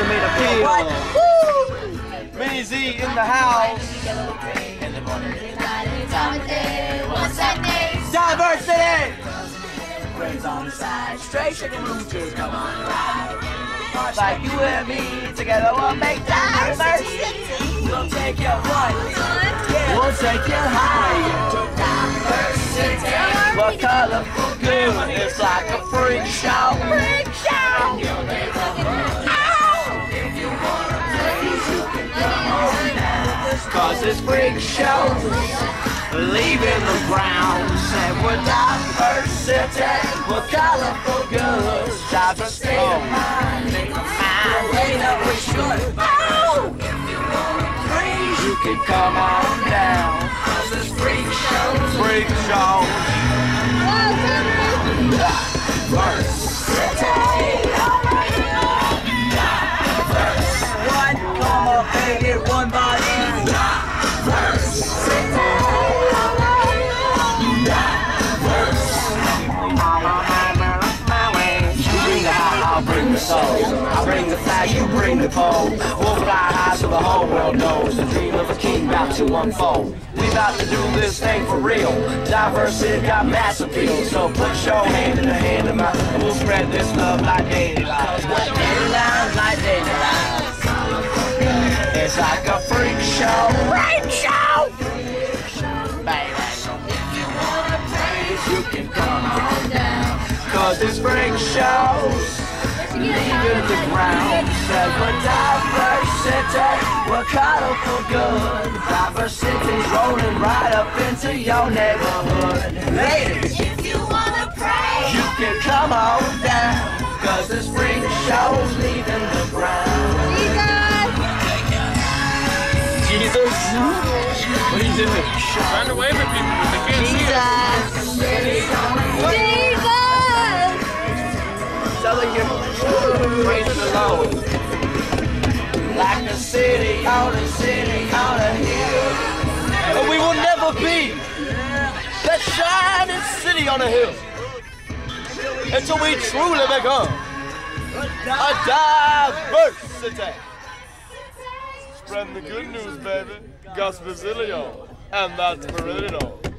to meet a feel. What? Mini Z in the house. Diverse City. On the side, straight chicken roosters, come on ride. Like you and me together we'll make Diverse City. We'll take We'll take higher. Diverse City. What? It's like a. Freak show. Cause it's freak shows leaving the ground. Said we're Diverse City, we're colorful goods. Diversity of mind, mind. Wait up, we should. Oh, if You wanna praise you can come on down. Cause it's freak shows. Freak shows. One, I bring the flag, you bring the pole. We'll fly high so the whole world knows the dream of a king about to unfold. We about to do this thing for real. Diverse City got mass appeal, so put your hand in the hand of mine, and we'll spread this love like daily It's like a freak show. Freak show! Baby. You wanna praise, you can come on down. Cause it's freak shows. Leaving the ground. Says we're Diverse City. We're colorful good. Diverse City's rolling right up into your neighborhood. Ladies, If you wanna pray, you can come on down. Cause this freak show's Jesus. What wave at people, they can't see it. Tell her you're praising the. Like a city on a city on a hill. And we will never be that shining city on a hill until we truly become a diversity. Spreading the good news, baby. Gospelzillion. And that's Meridian.